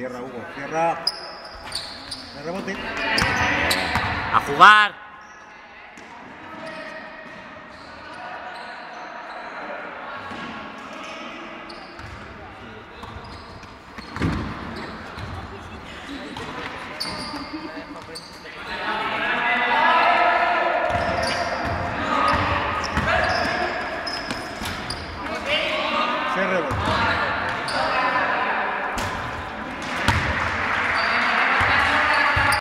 Cierra, Hugo, cierra. Me rebote. A jugar. Se rebota.